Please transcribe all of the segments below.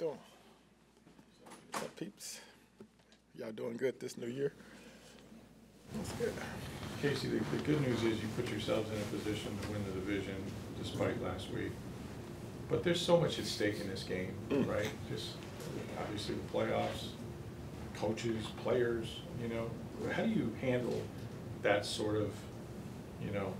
doing? What's up, peeps? Y'all doing good this new year? That's good. Kacy, the, the good news is you put yourselves in a position to win the division despite last week. But there's so much at stake in this game, Mm. right? Just obviously the playoffs, coaches, players, you know. How do you handle that sort of, you know,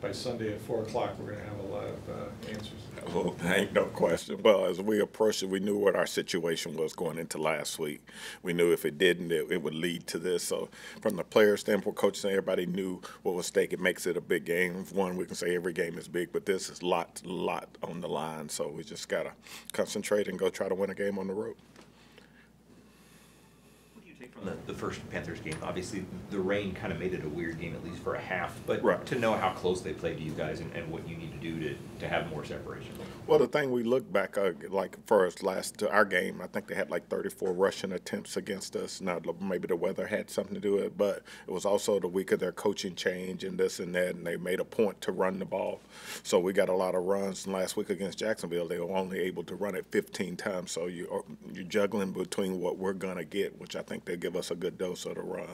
by Sunday at four o'clock, we're gonna have a lot of, uh, answers. Well, ain't no question. Well, as we approached it, we knew what our situation was going into last week. We knew if it didn't, it, it would lead to this. So, from the player standpoint, coaches, everybody knew what was at stake. It makes it a big game. One, we can say every game is big, but this is lot, lot on the line. So we just gotta concentrate and go try to win a game on the road. What do you take from the, the first Panthers game? Obviously, the rain kind of made it a weird game, at least for a half. But Right. to know how close they played to you guys and, and what you need to do to, to have more separation. Well, the thing we look back, uh, like for us last to our game, I think they had like 34 rushing attempts against us. Now, maybe the weather had something to do with it, but it was also the week of their coaching change and this and that, and they made a point to run the ball. So we got a lot of runs. And last week against Jacksonville, they were only able to run it 15 times. So you are, you're juggling between what we're gonna get, which I think they give us a good dose of the run,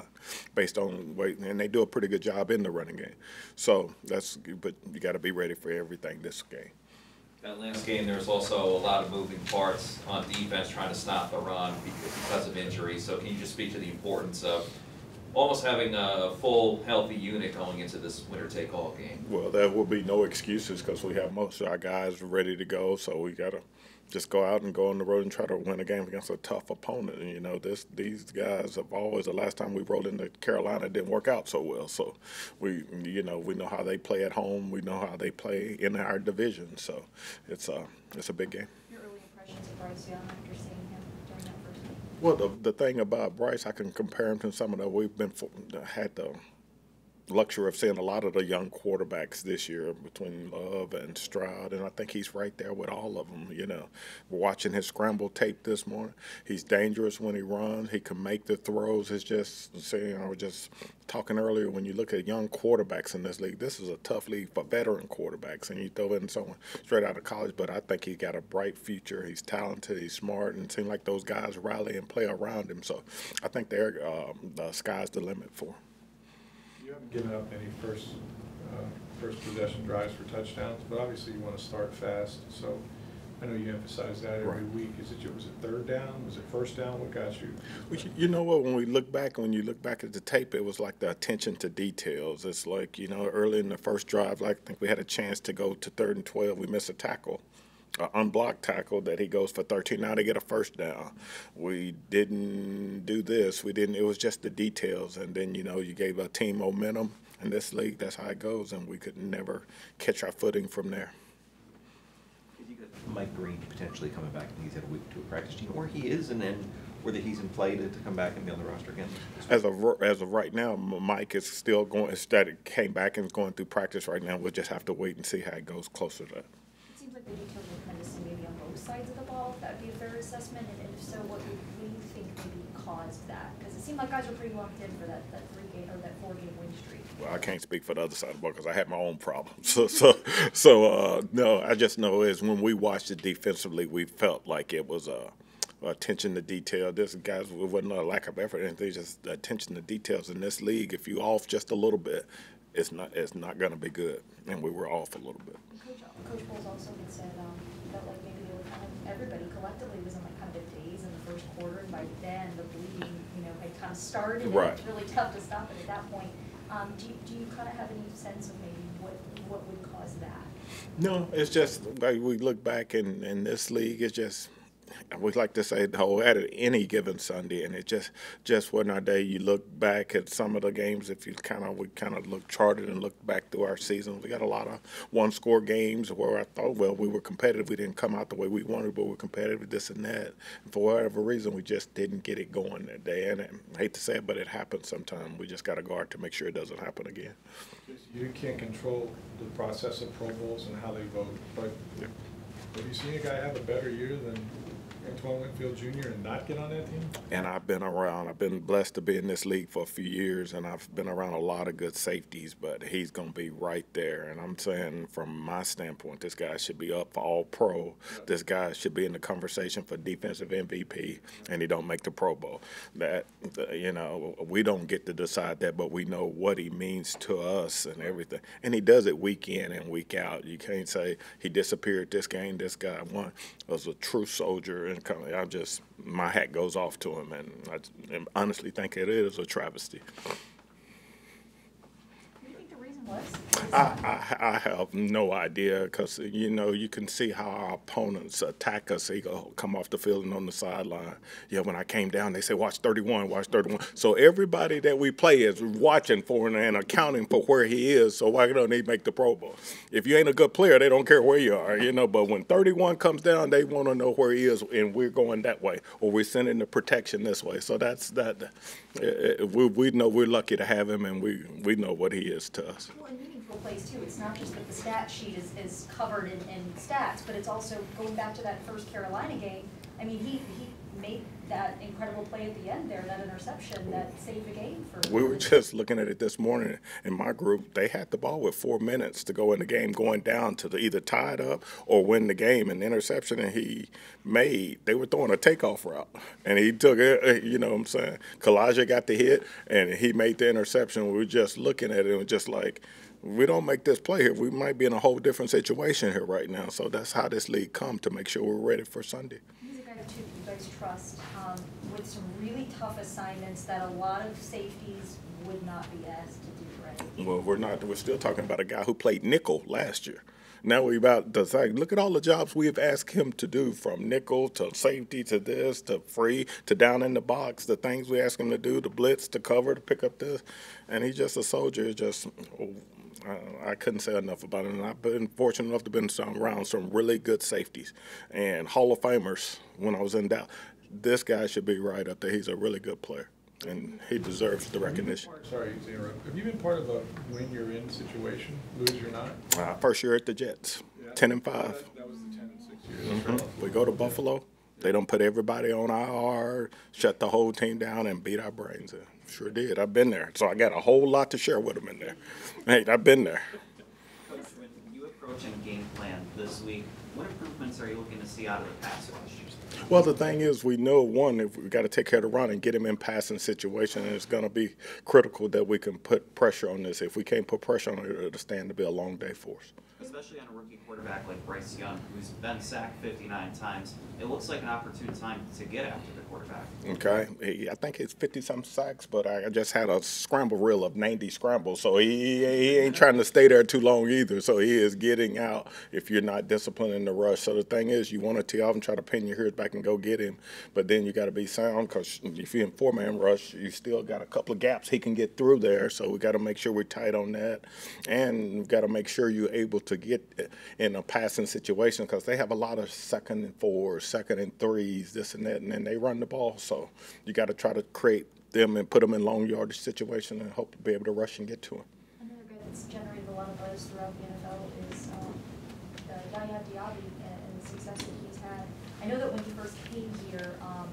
based on weight, and they do a pretty good job in the running game. So that's, but you got to be ready for everything this game. That last game, there was also a lot of moving parts on defense trying to stop the run because of injury. So can you just speak to the importance of almost having a full, healthy unit going into this winner take all game? Well, there will be no excuses because we have most of our guys ready to go. So we gotta just go out and go on the road and try to win a game against a tough opponent. And you know, this these guys have always. The last time we rolled into Carolina, it didn't work out so well. So we, you know, we know how they play at home. We know how they play in our division. So it's a it's a big game. Your early impressions of Bryce Young after seeing him during that first game? Well, the the thing about Bryce, I can compare him to some of the we've been had the luxury of seeing a lot of the young quarterbacks this year between Love and Stroud, and I think he's right there with all of them. You know, watching his scramble tape this morning, he's dangerous when he runs. He can make the throws. It's just, say, you know, just talking earlier when you look at young quarterbacks in this league, this is a tough league for veteran quarterbacks, and you throw in someone straight out of college. But I think he's got a bright future. He's talented. He's smart, and it seems like those guys rally and play around him. So I think they're um, the sky's the limit for him. Given up any first, uh, first possession drives for touchdowns, but obviously you wanna start fast, so I know you emphasize that every Right. week. Is it, was it third down? Was it first down? What got you? Well, you- You know what? When we look back, when you look back at the tape, it was like the attention to details. It's like you know, early in the first drive, like I think we had a chance to go to third and twelve. We missed a tackle, an unblocked tackle that he goes for thirteen. Now to get a first down. We didn't do this. We didn't. It was just the details, and then you know, you gave a team momentum. In this league, that's how it goes, and we could never catch our footing from there. Mike Greene potentially coming back, and he's had a week to a practice team, or he is, and then whether he's in play to, to come back and be on the roster again. As of as of right now, Mike is still going. Started came back and is going through practice right now. We'll just have to wait and see how it goes closer to that. It seems like the details were kind of seen maybe on both sides of the ball, if that would be a fair assessment, and if so, what do you think maybe caused that? Because it seemed like guys were pretty locked in for that, that three game, or that four game win streak. Well, I can't speak for the other side of the ball because I had my own problems. So, so, so uh, no, I just know is when we watched it defensively, we felt like it was uh, attention to detail. This guys, it wasn't a lack of effort, Anything, just attention to details in this league. If you off just a little bit, it's not it's not going to be good, and we were off a little bit. Coach, Coach Bowles also had said, um, felt like everybody collectively was in like kind of a daze in the first quarter, and by then, the bleeding, you know, had kind of started, and Right. it's really tough to stop it at that point. Um, do you, do you kind of have any sense of maybe what, what would cause that? No, it's just like we look back in, in this league. It's just we like to say the whole at any given Sunday, and it just just wasn't our day. You look back at some of the games. If you kind of we kind of look charted and look back through our season, we got a lot of one score games where I thought, well, we were competitive. We didn't come out the way we wanted, but we're competitive. This and that. And for whatever reason, we just didn't get it going that day. And I hate to say it, but it happens sometimes. We just got to guard to make sure it doesn't happen again. You can't control the process of Pro Bowls and how they vote, but Yeah. have you seen a guy have a better year than Antoine Winfield Jr. and not get on that team? And I've been around. I've been blessed to be in this league for a few years, and I've been around a lot of good safeties. But he's going to be right there. And I'm saying, from my standpoint, this guy should be up for All Pro. This guy should be in the conversation for defensive MVP, and he don't make the Pro Bowl. That you know, we don't get to decide that, but we know what he means to us and everything. And he does it week in and week out. You can't say he disappeared this game. This guy won. Was a true soldier, and of- I just my hat goes off to him, and I and honestly think it is a travesty. Do you think the reason was? I, I, I have no idea because you know you can see how our opponents attack us. They go come off the field and on the sideline. Yeah, when I came down, they say watch 31, watch 31. So everybody that we play is watching for him and accounting for where he is. So why don't they make the Pro Bowl? If you ain't a good player, they don't care where you are, you know. But when 31 comes down, they want to know where he is, and we're going that way, or we're sending the protection this way. So that's that. uh, uh, We, we know we're lucky to have him, and we we know what he is to us. Plays too, it's not just that the stat sheet is, is covered in, in stats, but it's also going back to that first Carolina game. I mean, he, he made that incredible play at the end there, that interception that saved the game for. We were just looking at it this morning in my group. They had the ball with four minutes to go in the game, going down to the, either tie it up or win the game. And the interception that he made, they were throwing a takeoff route, and he took it. uh, You know what I'm saying? Calijah got the hit, and he made the interception. We were just looking at it and just like. We don't make this play here. We might be in a whole different situation here right now. So that's how this league come to make sure we're ready for Sunday. He's a guy too you guys trust, um, with some really tough assignments that a lot of safeties would not be asked to do, right? Well, we're not. We're still talking about a guy who played nickel last year. Now we about to say, look at all the jobs we have asked him to do, from nickel to safety to this to free to down in the box. The things we ask him to do, to blitz, to cover, to pick up this, and he's just a soldier. Just I, I couldn't say enough about him. And I've been fortunate enough to been some- around some really good safeties and Hall of Famers when I was in doubt. This guy should be right up there. He's a really good player, and he deserves the recognition. Sorry to interrupt. Have you been part of a win you're in situation, lose you're not? Uh, first year at the Jets, ten and five. That- That was the ten and six years. Fair enough. We go to Buffalo. They don't put everybody on IR, shut the whole team down, and beat our brains in. Sure did. I've been there, so I got a whole lot to share with them in there. Hey, I've been there. Coach, when you approach and game plan this week, what improvements are you looking to see out of the pass rush? Well, the thing is, we know one, if we got to take care of the run and get him in passing situation, and it's going to be critical that we can put pressure on this. If we can't put pressure on it, it'll stand to be a long day for us. Especially on a rookie quarterback like Bryce Young, who's been sacked 59 times. It looks like an opportune time to get after the quarterback. Okay, He- I think it's fifty some sacks, but I just had a scramble reel of ninety scrambles, so he he ain't trying to stay there too long either. So he is getting out if you're not disciplined the rush. So the thing is, you want to tee off and try to pin your ears back and go get him, but then you got to be sound because if you're in four man rush, you still got a couple of gaps he can get through there. So we got to make sure we're tight on that, and we've got to make sure you're able to get in a passing situation because they have a lot of second and fours, second and threes, this and that, and then they run the ball. So you got to try to create them and put them in long yardage situation and hope to be able to rush and get to them. Another guy that's generated a lot of buzz throughout the NFL Yaya Diaby and, and the success that he's had. I know that when he first came here, um,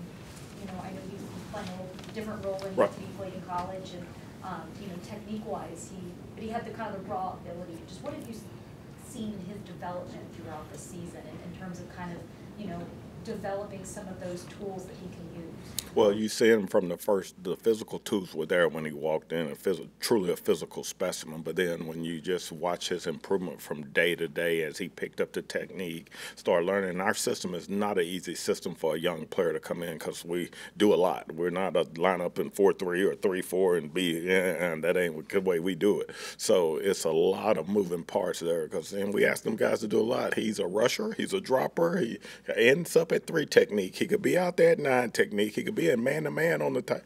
you know, I know he's playing a different role than Right. he played in college, and um, you know, technique-wise, he but he had the kind of the raw ability. Just what have you seen in his development throughout the season, in, in terms of kind of you know developing some of those tools that he can use? Well, you see him from the first, the physical tools were there when he walked in, a phys- truly a physical specimen. But then when you just watch his improvement from day to day as he picked up the technique, start learning, our system is not an easy system for a young player to come in because we do a lot. We're not a lineup in 4 3 or 3 4 and be, and that ain't the good way we do it. So it's a lot of moving parts there because we ask them guys to do a lot. He's a rusher, he's a dropper, he ends up at three technique. He could be out there at nine technique. He could be in man to man on the time.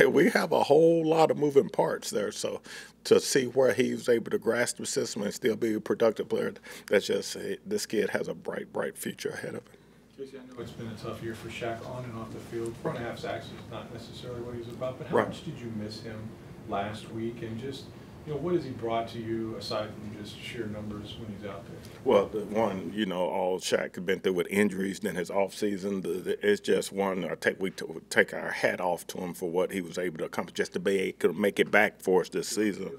We have a whole lot of moving parts there. So to see where he was able to grasp the system and still be a productive player, that's just this kid has a bright, bright future ahead of him. Kacy, I know it's been a tough year for Shaq on and off the field. A half sacks is not necessarily what he's about, but how Right. much did you miss him last week? And just, you know, what has he brought to you aside from just sheer numbers when he's out there? Well, the one, you know, all Shaq has been through with injuries, then his offseason, the, the, it's just one, I take, we take our hat off to him for what he was able to accomplish, just to be able to make it back for us this season.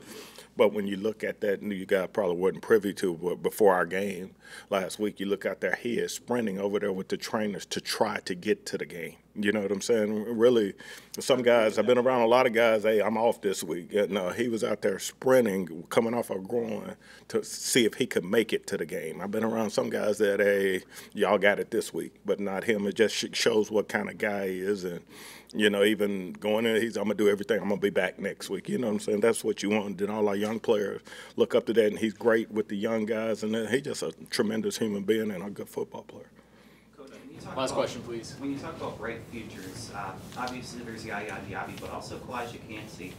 But when you look at that, and you guys probably wasn't privy to before our game last week, you look out there, he is sprinting over there with the trainers to try to get to the game. You know what I'm saying? Really, some guys, I've been around a lot of guys, hey, I'm off this week. No, he was out there sprinting, coming off a groin to see if he could make it to the game. I've been around some guys that, hey, y'all got it this week, but not him. It just shows what kind of guy he is. And, you know, even going in, he's, I'm going to do everything. I'm going to be back next week. You know what I'm saying? That's what you want. Then all our young players look up to that, and he's great with the young guys. And then he's just a tremendous human being and a good football player. Coach, when you talk Last about- question, please. When you talk about bright futures, uh, obviously there's Yaya Diaby, but also Calijah Kancey.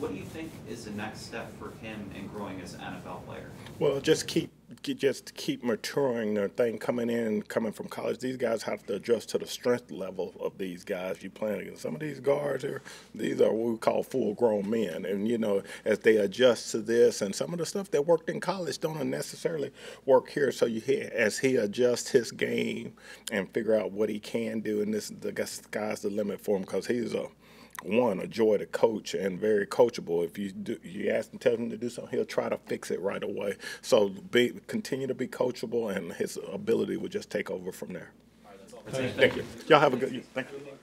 What do you think is the next step for him in growing as an NFL player? Well, just keep ke- just keep maturing their thing coming in, coming from college. These guys have to adjust to the strength level of these guys you playing against. Some of these guards here, these are what we call full grown men, and you know as they adjust to this, and some of the stuff that worked in college don't necessarily work here. So you hear as he adjusts his game and figure out what he can do, and this the sky's the limit for him because he's a one, a joy to coach and very coachable. If you do, you ask him, tell him to do something, he'll try to fix it right away. So be continue to be coachable, and his ability will just take over from there. Thank you. Thank you. Y'all have a good. Thank you.